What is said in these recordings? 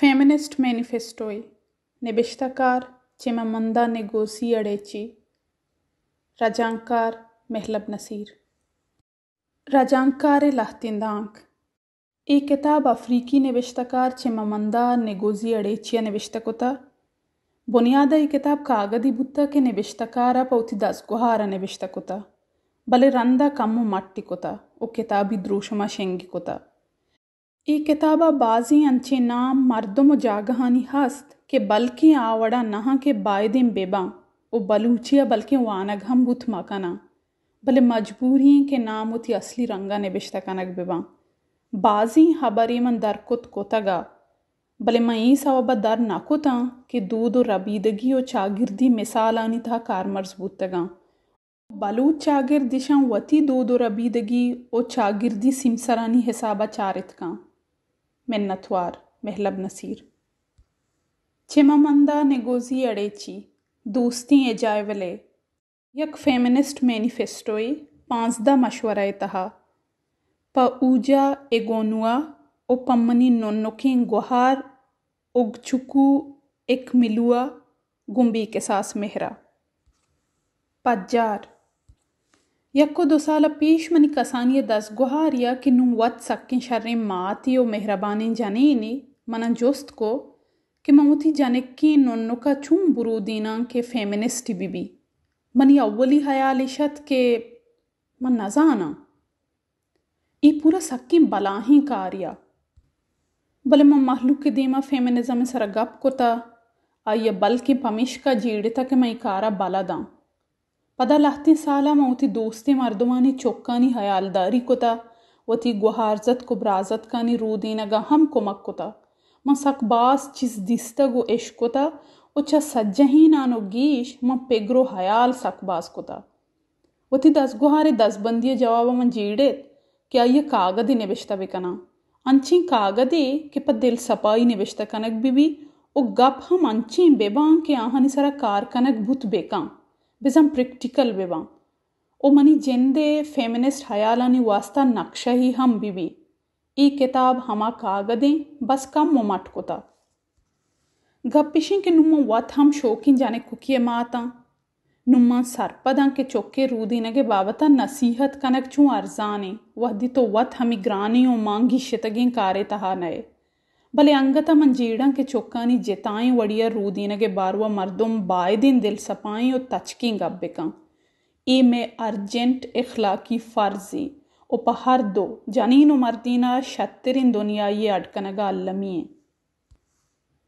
Feminist Manifestoi Nebishtakar Chimamanda Ngozi Adichie Rajankar, Mehlab Nasir. राजांकार लाहतिंदांक ये किताब अफ्रीकी निविश्तकार चिमामंदा नेगोजी अड़ेचिया निविश्तकुता बुनियाद ये किताब कागदी बुत्ता के निविश्तकार पौथी दासगुहार निविश्तकुता भले रंदा कम्मो मट्टिकुता ओ किताबी द्रोशमा शेंगिकुता ಈ किताबा बाज़ी अंचे नाम मर्दुम जागहानी हस्त कि बल्कि आवड़ा नहा के बायदिम बेबा। उ बलूचिया बल्कि वानग हम बुत मकना। भले मजबूरी के नाम उती असली रंगा निबिश्ता कनक बेबा। बाज़ी हबरी मन दर कुत कोतगा भले मैं ई सबबा दर ना कुता कि दूध और रबीदगी और चागिर्दी मिसाल आनी था कार मज़बूत बलूच चागिर दिशा वती दूध और ओ और चागिर्दी सिमसरानी हिसाबा चारित का मिन्नतवार महलब नसीर। चिमामंदा नेगोजी अड़ेची, दोस्ती एजायवले यक फेमिनिस्ट मैनिफेस्टोई पांचदा मशवरा तहा। प ऊजा एगोनुआ ओ पम्मनी नोन्नोकिन गुहार उगचुकू एक मिलुआ गुम्बी के सास मेहरा। पज्जार दो साल पीश मनी कसानिय दस गुहार या कि नु वत सक्किन शर्रे माती ओ मेहरबानी जनीनी मना जोस्त को कि ममुथी जनक्की नोन्नुका चूम बुरूदीना के फेमिनिस्ट बिबी मनी अव्वली हयालिशत के मन नजाना ई पूरा सक्की बलाही कार्या बले म महलूक के दीमा फेमिनिज्म सर गप कोता आय बल्कि पमिश्का जीड़िता के मैं कारा बलदा पदा लहती साला मऊती दोस्ती मर्दमानी चौक्कानी हयालदारी कोता वती गुहारजत कुबराजत कानी रूदीनगा हम कुमक कोता म सकबास चिस दिस्तगु एशकोता उच्चा सज्जही नानो गीश म पेग्रो हयाल सकबास कोता वती दस गुहारे दस बंदिय जवाब मन जीड़ेत क्या ये कागदी निविष्टा बिकना अंची कागदी के पद दिल सपाई निविष्टा कनक बिबी ओ गप हम अंची बेबां के आहानी सरा कार कनक भूत बेका बेजाम प्रेक्टिकल बेबां ओमनी जेंदे फेमिनिस्ट हयालानी वास्ता नक्शा ही हम बीबी ई किताब हमा कागदें बस कम मोमाट कोता गप्पिशें के नुम्मा वत हम शौकीन जाने कुकिए माता नुम्मा सरपदा के चौके रूदीनगे बाबता नसीहत कनक छू अर्जाने वह दी तो वत हमी ग्रानी और मांगी शितगें कारे तहा नए భలే అంగతం చేయడానికి చొక్కాని జెతాయి వడియ రూదీనగే బారువ మర్దం బాయిదిన్ దిల్సపాయి ఓ తచ్కింగ్ అబ్బెకాం ई में अर्जेंट इखलाकी फ़र्ज़ी उपहार दो जनीन मर्दीना शतरिन दुनिया ये अटकनगा अल्लमिए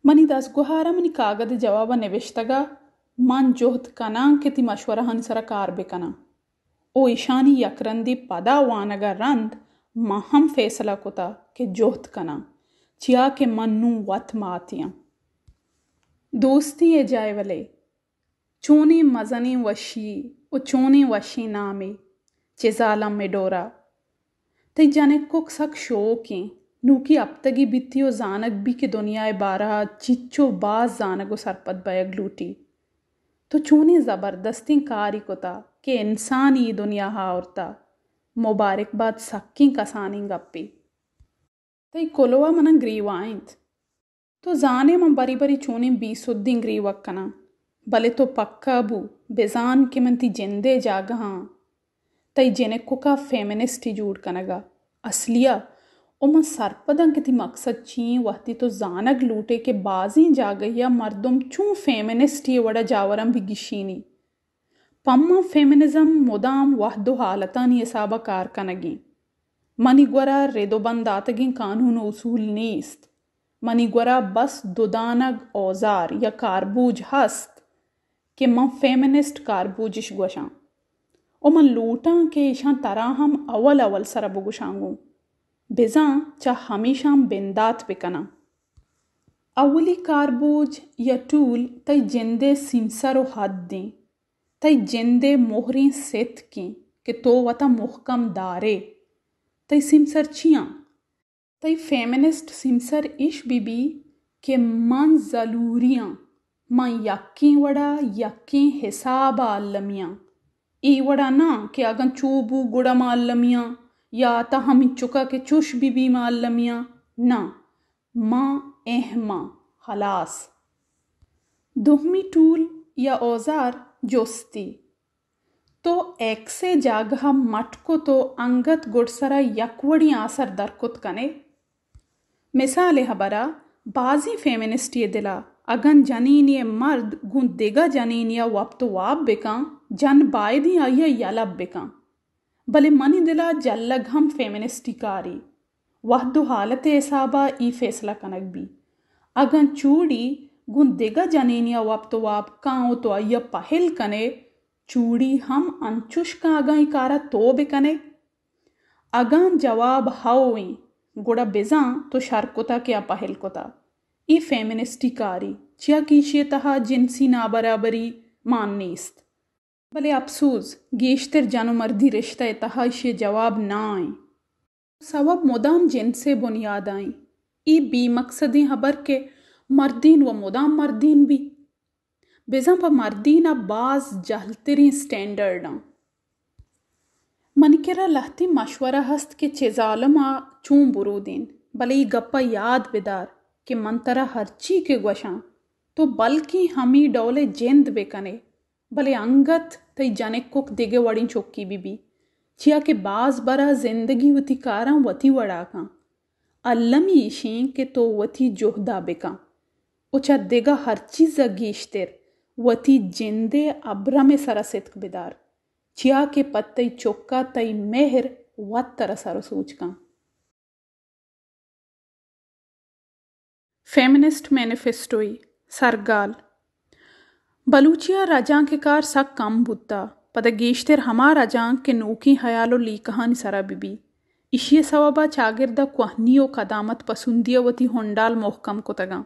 मनी दस गुहारा मनी कागद जवाब निविश्तगा मन जोहद कना के ती मशवरा हन सरा कार बेकना ओ ईशानी यकरंदी पदा वानगा रंद महम फैसला कोता के जोहद कना चिया के मन्नू वत मातिया दोस्ती ए जाए वले चोनी मजनी वशी, ओ चोनी वशी नामे चिजालम में डोरा। तई जाने कुक सक शोक नूकी अब तगी बित्तियो जानक भी के दुनियाए बारह चिच्चो बाज जानगो सरपत बयग लूटी। तो चूनी ज़बरदस्ती कारी कोता, के इंसान दुनिया हावरता मुबारकबाद सक्की कसानी गप्पी। तई कोलोवा मन ग्रीवाइंत तो जाने म बरी बरी चूनी बीसुद्दी ग्रीवक्कना भले तो पक्का बू बेजान के मंती जिंदे जागहा तई जेनेकुका फेमिनिस्टी जूड़ कनगा। असलिया उमा सरपदं किति मकसद ची, वहती तो जानग लूटे के बाजी जा गई मर्दुम चू फेमिनिस्टी वड़ा जावरम भी गिशीनी। पम्मा फेमिनिज्म, मुदाम, वहदो हालतानी हिसाबा कार कनगी। मनिगुरा रेदोबंदातगी कानून उसूल नीस्त। मनिगुरा बस दुदानग औज़ार या कारबूज हस्त, के म फेमिनिस्ट कारबूजिश गोशां ओमन लूटा के ईशा तरा हम अवल अवल सरा बुगुशांगू बिजा चा हमेशा बिंदात बिकना। अवली कारबूज या टूल तई जिंदे सिमसरो हद दें। तई जिंदे मोहरी सेत की, कि तो वता मुहकम दारे। तई सिमसर चिया तई फेमिनिस्ट सिमसर इश बीबी के मन जलूरियाँ। माँ यक्की वड़ा यक्की हिसाब अल्लमियाँ ई वड़ा ना कि अगन चूबू गुड़ा माल्लमियाँ या ता हम चुका के चुश बीबी माल्लमियाँ ना, माँ एहमा, खलास। दुहमी टूल या औज़ार जोस्ती। तो एक्से जागह तो अंगत गुड़सरा यकवड़ी आसर दरकुत कने। मिसाल हबरा, बाजी फेमिनिस्टी दिला, अगन जनीनिय मर्द गुं दिगा जनीनिया वप्तो वाब बेका, जन बायदी आइया यलब बेका। भले मनी दिला जल्लग हम फेमिनिस्टी कारी। वहदु हालत हिसाबा ई फैसला कनक भी। अगन चूड़ी गुन दिगा जनीनिया वप्तो वाब काओ तो आइया पहल कने। का अगाई कारा तो बेकने अगन जवाब हाओई, गुड़ा बेजा तो क्या पहल कोता ई फेमिनिस्टिकारी, चिया कीशिए तहा जिनसी नाबराबरी माननीस्त भले अफसूस, गेश्तर जानो मर्दी रिश्ता तहा इशे जवाब ना आए सबब मुदाम जिनसे बुनियाद आई। ई बी मकसदी हबर के मर्दीन व मुदाम मर्दीन भी। बेजा पर मर्दीन बाज जहलतरी स्टैंडर्ड मनकेरा लहती मशवरा हस्त के चेजालमा चूं बुरूदीन भले ही गप्पा याद बेदार के मंतरा हरची के ग्वशा। तो बल्कि हमी डोले जेंद बेकने भले अंगत तई जने कुक दिगे वड़ी चौकी बीबी चिया के बाज बरा ज़िंदगी वती कारा वती वड़ाका अल्लमी इशी के तो वती जोहदा बेका उचा दिगा हर चीज़ गीश्तेर वती जिंदे अब्रा में सरसित बेदार। चिया के पत्तई चोक्का तई मेहर वत्तर सर सूचका फेमिनिस्ट मैनिफेस्टोई, सरगाल। बलूचिया रजां के कार सक कम बुत्ता पद गेश्तर हमा रजां के नोकी हयालो ली कहानी सरा बिबी। इशिये सवबा चागिरदा क्वहनियो कदामत पसुंदिया वती होंडाल मोहकम को तगा।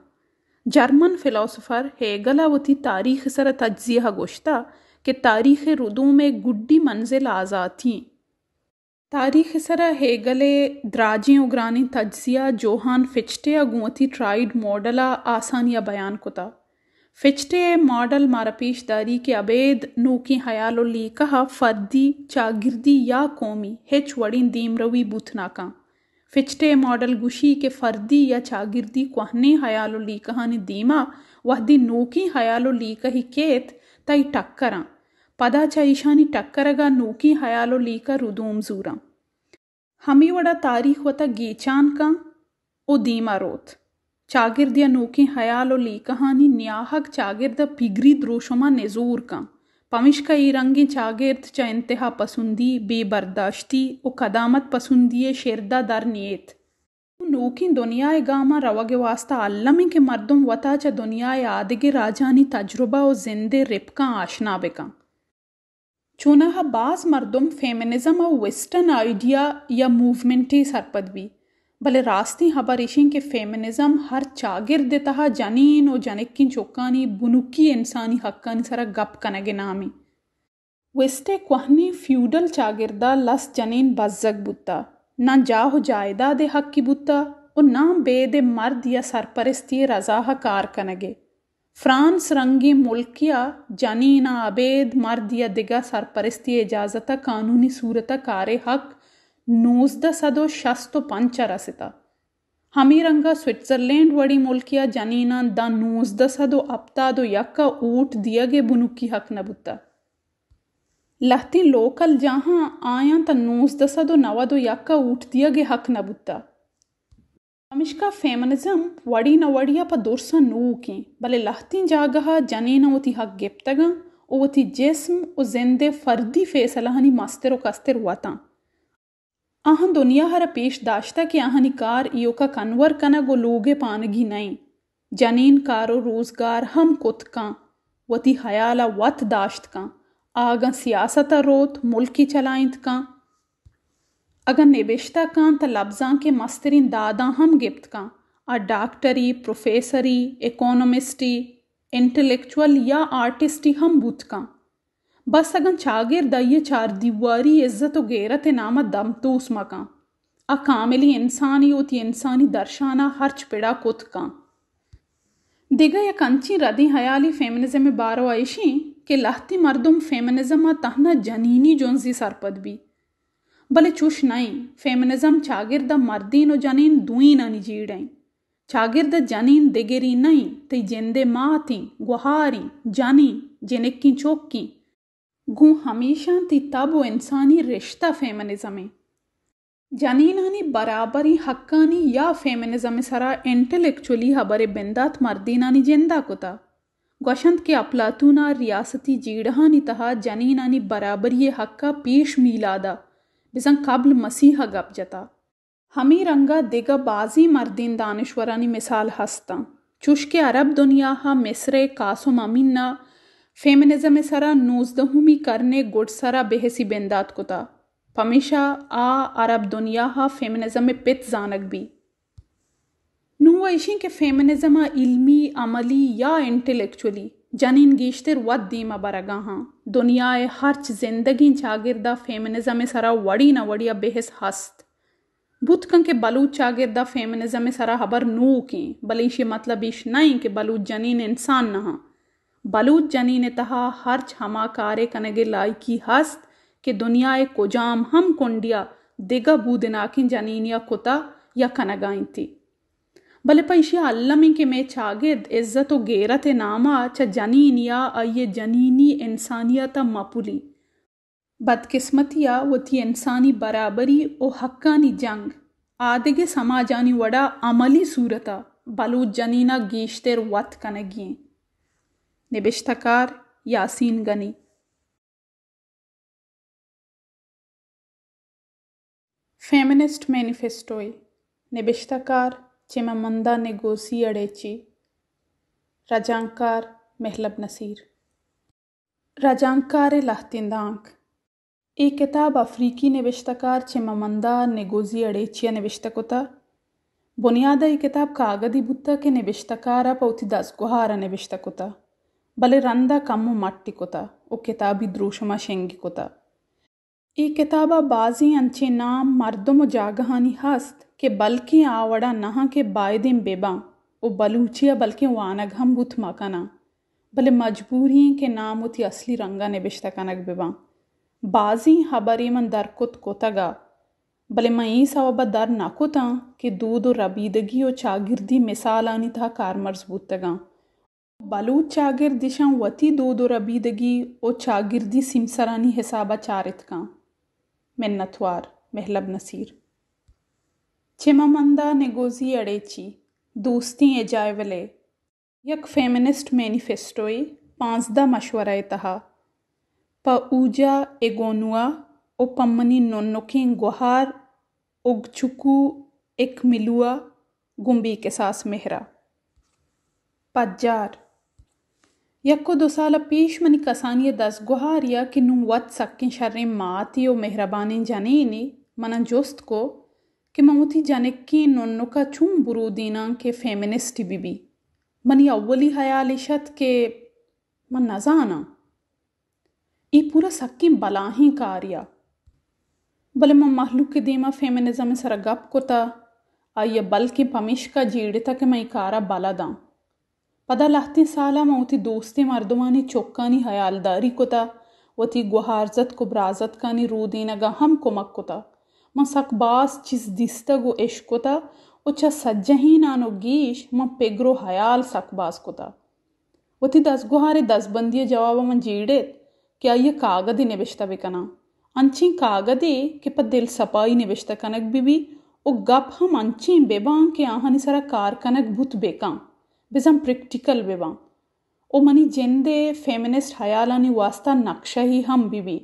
जर्मन फिलोसफर हेगलावती तारीख सर तज्जिया गोश्ता कि तारीख़ रुदू में गुड्डी मंजिल आज़ाद थी तारीख सरा हेगले द्राजी उग्रानी तज्जिया जोहान फिचटे अगुवती ट्राइड मॉडला आसानिया बयान कुता फिचटे मॉडल मारपीशदारी के अबेद नूकी हयालो कहा फर्दी चागिर्दी या कौमी हिच वड़ी दीमरवी बुथनाका फिचटे मॉडल गुशी के फर्दी या चागिर्दी क्वहने हयालो ली कहानी दीमा वहदी नूकी हयालो ली कही केत तई टक्करा ಪದಾಚ ಈಶಾನಿ ಟಕ್ಕರಗ ನೂಕಿ ಹಯಾಲೋ ಲೀಕ ರುದೂಮ್ ಜೂರ ಹಮಿವಡ ತಾರೀಖ್ ವತ ಗೀಚಾನ್ಕ ओ दीमा रोत चागिर्दिया नूकी हयालो ली कहानी न्याहक चागिर्द पिगरी द्रोशमा नेजूर का पमिश का ई रंगी चागिर्द चा इंतहा पसंदी बेबर्दाश्ती ओ कदामत पसंदिये शेरदा दर नियत नूकी दुनियाए गामा रवगे वास्ता अल्लमी के मर्दुम वता चा दुनियाए आदिगे राजानी तजुर्बा ओ जिंदे रिपका आशना बेका चुनाहा बाज मर्दुम फेमिनिज्म और वेस्टर्न आइडिया या मूवमेंटी सरपद भी ना जाहो की बुत्ता। और ना बेदे मर्द या सरपरस्ती रजाह कार कनगे। फ्रांस रंगी मुल्किया, जनीना अबेद मर्द या दिगा सरपरस्ती इजाज़त, कानूनी सूरत, कारे नूजद सदो शस्तो पंच रसिता हमी रंगा स्विट्जरलैंड वड़ी मुल्किया जनीना द नूजद सदो अप्तादो यक्का ऊट दियगे बुनुकी हक नबुता लहती लोकल जहाँ आया त नूजद सदो नवदो यक्का ऊट दियगे हक नबुता अमिष्का फेमनिज्म वड़ी न वड़िया प दुर्सा नूकी, बले लहती जागह जनीन वती हक गिप्तगा ओ वती जिस्म ओ जिंदे फर्दी फेसलहनी मस्तिर कस्तिर वता। आहन दुनिया हर पेश दाश्ता कि आहनी कार इयो का कन्वर कना गो लोगे पानगी नहीं। जनीन कारो रोज़गार हम कुतका वती हयाला वत दाश्त का। आगा सियासत रोत, मुल्की चलाइंत का। अगर निबिश्ता कां त लफ्ज़ां के मस्तरीन दादा हम गिफ्त कां। आ डॉक्टरी, प्रोफेसरी, इकोनॉमिस्टी, इंटेलेक्चुअल या आर्टिस्टी हम बुत कां। चार दीवारी इज़्ज़त गेरत नाम दम तो उसमा कां आ कामिली इंसानी होती इंसानी दर्शाना हर्च पिड़ा कुत कां। दिगा या कंची रदी हयाली फेमिनिज्म बारो आयशी के लहती मर्दुम फेमिनिज्म तहना जनीनी जोंजी सरपद भी। भले चुश नहीं, फेमिनिज्म चागिर द मर्दीन और जनीन दुई ना निजीड़ें चागिर्द जनीन देगेरी नहीं तई जेंदे माती, गुहारी, जानी, जेनेक्की चोक्की गु हमेशा ती तब इंसानी रिश्ता फेमनिज्म जनीनानी बराबरी हक्कानी या फेमिनिज्म सरा इंटेलेक्चुअली हबरे बिंदात मर्दीनानी जेंदा कुता। गोशंत के अपलातूना रियासती जीड़हानी तहा जनीनानी बराबरी हक्का पीश मीलादा बिजं कबल मसीहा गप जता। हमी रंगा दिग बाजी मर्दीन दानश्वरानी मिसाल हस्ता। चुश्के अरब दुनिया हा मिस्रे फेमिनिज्म सरा नूजदहुमी करने गुड सरा बेहसी बेंदात कुता पमिशा आ अरब दुनिया हा फेमिनिज्म में पित जानक भी। नु इशी के फेमिनिज्म इल्मी, अमली या इंटेलेक्चुअली, जनिन गीश्तर वद दीमा बरगा हाँ। दुनिया हर्च ज़िंदगी चागिरदा फेमिनिज्म में सरा वड़ी न वड़िया बेहस हस्त। बुत के बलूच चागिरदा फेमिनिज्म में सरा हबर नू की बलीश मतलब इश नहीं के बलूच जनीन इंसान न बलूच जनीन तहा हर्च हमा कारे कनगे लाइकी हस्त, कि दुनिया ए कोजाम हम कुंडिया, दिगा बूदिनाकिन जनीनिया कुता या कनगाइन थी भले पैशी अल्लमी के में चागिद इज़्ज़त व गेरत नामा, च जनीन या अये जनीनी इंसानियत मपुली। बदकिस्मतिया वो थी इंसानी बराबरी ओ हक्कानी जंग। आदिगे समाजानी वड़ा अमली सूरता, बलूच जनीना गीश्तेर वत कनगिए निबिश्तकार यासीन गनी। फेमिनिस्ट मैनिफेस्टोई निबिश्तकार चिममंदा नेगोसी अड़ेची। रजांकार महलब नसीर। रजांकार लहतिंदांक ये किताब अफ्रीकी निविश्तकार चिममंदा नेगोजी अड़ेचिया निविश्तकुता बुनियाद ये किताब कागदी बुत्ता के निविश्तकार पौथि दस गुहार निविश्तकुता भले रंदा कम मट्टिकोता ओ किताबी द्रूषमा शेंगिकोता ई किताबा बाजी अंचे नाम मर्दम जागहानी हस्त के बल्कि आवड़ा नहा के बायदें बेबा, ओ बलूचिया बल्कि वानग हम बुत मकाना। भले मजबूरी के नाम उति असली रंगा ने बिश्ता कनक बेबा। बाजी हबरी मन दर कुत कोतगा भले मई सवाबा दर नाकुता के दूध और रबीदगी और चागिर्दी मिसाल आनी था कार मज़बूत तगा चागिर दिशा वती दूध रबीदगी ओ चागिर्दी सिमसरानी हिसाबा चारित का। मिन्नतवार महलब नसीर। चिममंदा नेगोजी अड़ेची, दोस्ती एजायवले यक फेमिनिस्ट मैनिफेस्टोई पांचदा मशवरा तहा। प ऊजा एगोनुआ ओ पम्मनी नोन्नोकिन गुहार उगचुकू एक मिलुआ गुम्बी के सास मेहरा। पज्जार। दो मनी कसानी दस गुहारिया कि नु वत सक्की शर्रे माती ओ मेहरबानी जनीनी मना जोस्त को कि मऊती जनिक्की नोन्नो का चुम बुरूदीना के फेमिनिस्ट बीबी मनी अव्वली हयालिशत के मन नजाना ई पूरा सक्की बलाही कारिया भले म महलूक के दीमा फेमिनिज्म सर गप कोता आइया बल्कि पमिश का जीड़ता के मैं कारा बलदा पदलाहती साला मौती दोस्ती मर्दमानी चोक्कानी हयालदारी कुता वती गुहारजत को ब्राजत कानी रूदीनगा हम कुमक कुता। म सकबास चिस दिस्तगु इश्क कुता, उच्चा सज्जही नानो गीश म पेग्रो हयाल सकबास कुता। वती दस गुहारे दस बंदिय जवाब मन जीड़ेत कि आइए कागदी निविश्ता बिकना अंची कागदी कि प दिल सपाई निविश्ता कनक बिबी ओ गप हम अंची बेबां के आहनी सरा कार कनक भूत बेकां। बिजम प्रैक्टिकल बेवा ओ मनी जेंदे फेमिनिस्ट हयालानी वास्ता नक्शा ही हम बीबी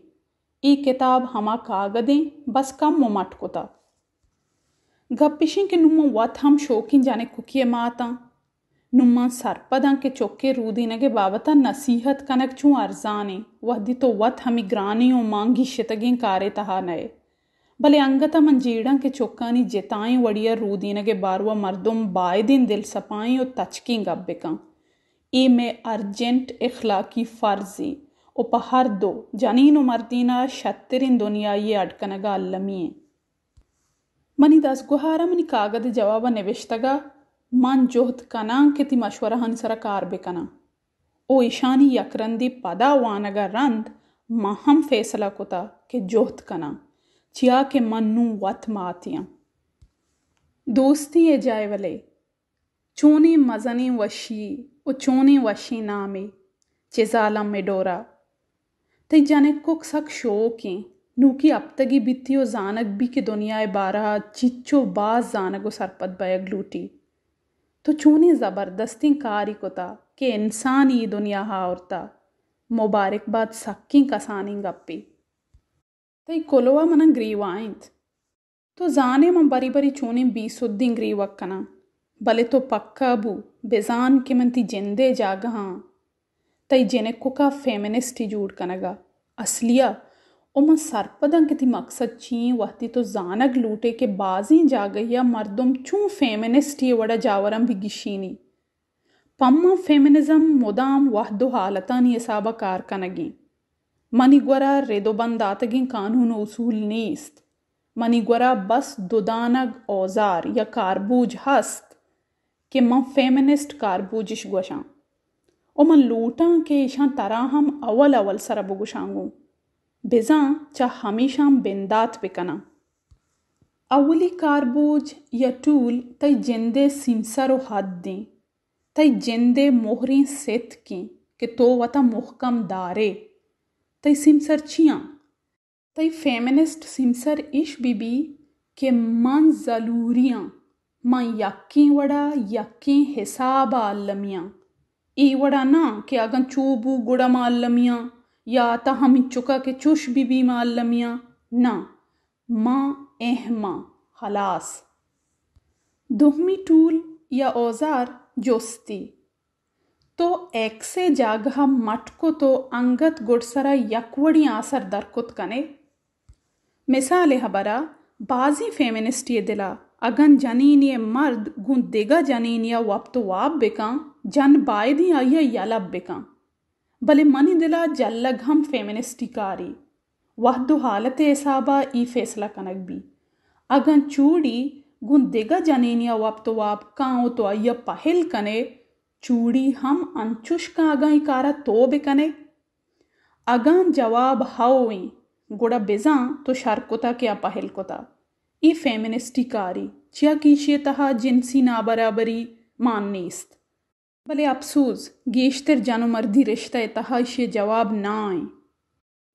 ई किताब हमा कागदे, बस कम मोमट कोता। गप्पिशिं के नुम्मा वत हम शौकीन जाने कुकिए माता। नुम्मा सरपदा के चौके रूदीनगे बाबता नसीहत कनक चू अर्जाने। वह दी तो वत हमी ग्रानी ओ मांगी कारे तहा नए भले अंगत मंजीड़ा के चौकानी जिताएँ वड़िया रूदीनगे बारवा मर्दुम बायदिन दिल सपाएँ और तचकी गब्बिका ए में अर्जेंट इखलाकी फर्जी उपहर दो जनीन मर्दीना शत्तरिन दुनिया ये अडकनगा अल्लमिए मनी दस गुहारा मनी कागद जवाब निविश्तगा मन जोहत कना के ती मशवरा हन सरा कार बिकना ओ ईशानी यकरंदी पदा वानगा कना चिया के मन्नू वत मातियाँ। दोस्ती ए जाए वले, चोने मजने वशी, ओ चोने वशी नामे चेजालम मेडोरा ते जाने कुक सक शोके नूकी अब तगी बित्तियो जानक भी के दुनियाए बारह चिच्चो बाज जानगो सरपत बयग लूटी। तो चोने ज़बरदस्ती कारी कोता, के इंसान ये दुनिया हा औरता मुबारकबाद सक्की कसानी गप्पी। तई कोलोवा मन ग्रीवाइंत तो जाने म बरी बरी चोने बीसुद्दीन ग्रीवक्कना भले तो पक्का बू, बेजान के मंती जिंदे जागहा तई जेने कुका फेमिनिस्ट ही जूड़ कनगा असलिया, उमा सरपदं किति मकसद ची वहती तो जानक लूटे के बाजी जा गई मर्दुम चू फेमिनिस्ट ही वड़ा जावरम भी गिशीनी पम्मा फेमिनिज्म, मुदाम, वहदो हालतानी हिसाबा कार कनगी मनी ग्वरा रेदोबंद आतगी कानून उसूल नीस्त। मनी ग्वरा बस दुदानग औज़ार या कारबूज हस्त, कि म फेमिनिस्ट कारबूजिश गोशां ओ मन लूटा के ईशा तरा हम अवल अवल सर बुगुशांगू बिजा चा हमेशा बिंदात बिकना। अवली कारबूज या टूल तई जिंदे सिमसर हद दें, तई जिंदे मोहरी सेत की, कि तो वता तई सिमसर छिया। तई फेमिनिस्ट सिमसर इश बीबी के मन जलूरियाँ। माँ यक्की वड़ा यक्की हिसाब अल्लमियाँ ई वड़ा ना कि अगन चूबू गुड़ा अल्लमियाँ या ता हम चुका के चुश बीबी अल्लमियाँ ना, माँ एहमा हलास। दुहमी टूल या औज़ार, जोस्ती। तो एक से जागह मटको तो अंगत गुड़सरा यकवड़ी आसर दरकुत कने। मिसाल हबरा, बाजी फेमिनिस्ट ये दिला, अगन जनीनिय मर्द गुं दिगा जनीनिया वप्तो वाप बेका, जन बायदी आइया यलब बेका। भले मनी दिला जल्लग हम फेमिनिस्टिकारी वहदो हालत हिसाबा ई फैसला कनक भी। अगन चूड़ी गुं दिगा जनीनिया वप्तो वाप काओ तो आइया पहल कने चूड़ी हम अंचुश का अगा इकारा तो बेकने अगन जवाब हाओई गुड़ा बिजा तो शर्कुता क्या पहल कोता। ई फेमिनिस्टिकारी, चिया कीशियतः जिनसी नाबराबरी, माननीस्त। भले अफसूस, गेशतर जानो मर्दी रिश्ता तहा इशे जवाब ना आए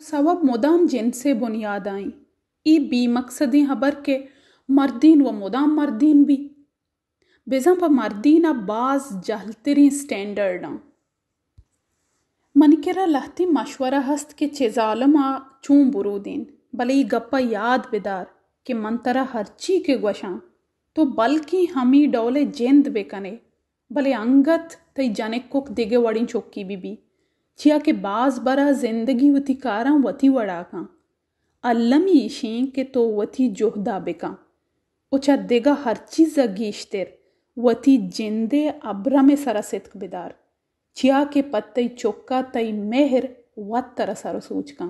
सबब मुदाम जिनसे बुनियाद आई ई बी मकसदी हबर के मर्दीन व मुदाम मर्दीन भी। बेजम पर मर्दीन बाज जहलतरी स्टैंडर्ड मनकेरा लहती मशवरा हस्त के चेजालमा चूं बुरूदीन भले ई गप्पा याद बेदार कि मंतरा हरची के ग्वशा। तो बल्कि हमी डोले जेंद बेकने भले अंगत तई जने कुक दिगे वड़ी चौकी बीबी। छिया के बाज बरा ज़िंदगी वती कारा वती वड़ाका अल्लम ईशी के तो वती जोहदा बेका उचा दिगा हर चीज़ गीश्तेर वती जिंदे ಅಬ್ರಮೆ में ಬಿದಾರ್ पत्ते चौका तई मेहर वत तरह सर सूचका।